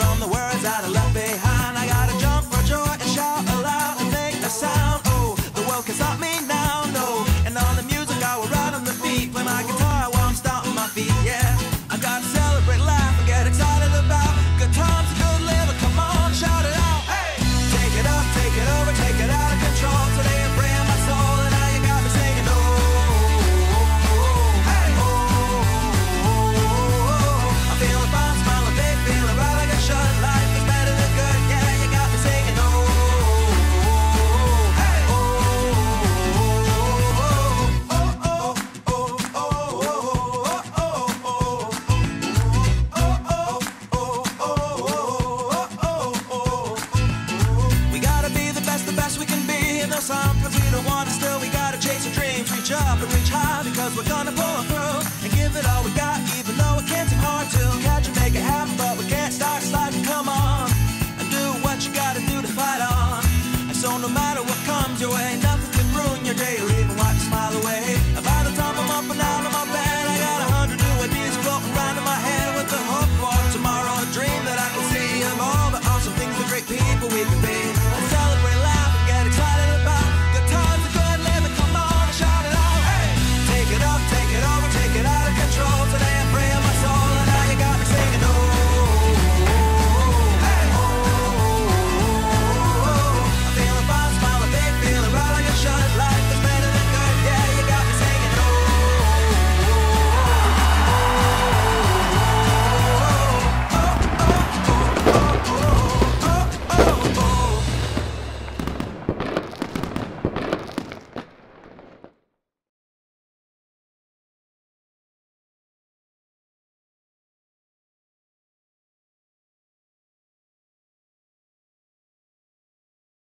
from the sometimes we don't want it, still we gotta chase our dreams, reach up and reach high because we're gonna pull through and give it all we got, even though it can seem hard to catch and make it happen, but we can't start sliding. Come on and do what you gotta do to fight on. And so no matter what comes your way, nothing can ruin your day.